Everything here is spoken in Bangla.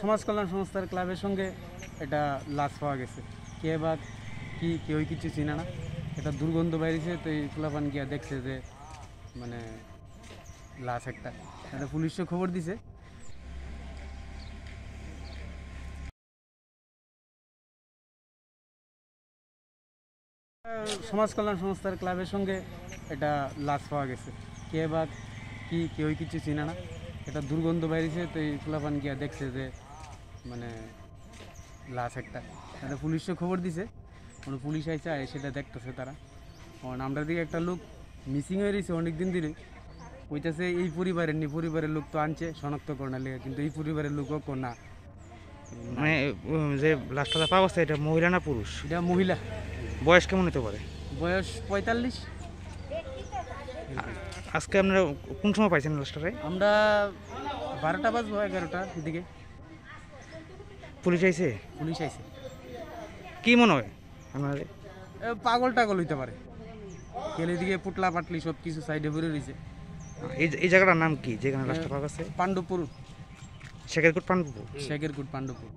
সমাজ কল্যাণ সংস্থার ক্লাবের সঙ্গে এটা লাশ পাওয়া গেছে। কে বা কি, কেউই কিছু চিনে না। এটা দুর্গন্ধ বাইরেছে, তো এই ক্লাবান গিয়া দেখছে যে মানে লাশ একটা। এটা পুলিশে খবর দিছে। সমাজ কল্যাণ সংস্থার ক্লাবের সঙ্গে এটা লাশ পাওয়া গেছে। কে বা কি, কেউই কিছু চিনে না। এটা দুর্গন্ধ বাইরেছে তো এই ক্লাবান গিয়া দেখছে যে মানে লাশ একটা। এটা পুলিশে খবর দিছে। কোনো পুলিশ আইসে সেটা দেখতেছে তারা। কারণ আমরা দিকে একটা লোক মিসিং হয়ে রয়েছে অনেক দিন ধরে। ওইটাছে এই পরিবারের নি পরিবারের লোক তো আনছে শনাক্তকরণের লেগে কিন্তু এই পরিবারের লোকও না। মানে যে লাশটা পাওয়া এটা মহিলা না পুরুষ? এটা মহিলা। বয়স কেমন হতে পারে? বয়স পঁয়তাল্লিশ। আজকে আপনারা কোন সময় পাইছেন লাশটারে আমরা বারোটা বাজবো এগারোটার দিকে। পুলিশ আইছে? পুলিশ আইছে। কি মনে হয় এ, পাগল টাগল হইতে পারে। কেলে দিকে পুটলা পাটলি সব কিছু সাইডে ভরে রয়েছে এই এই জায়গাটার নাম কি? যেখানে লাশটা পাওয়া গেছে? পাণ্ডবপুর শেখেরকুট পানপুর শেখেরকুট পাণ্ডবপুর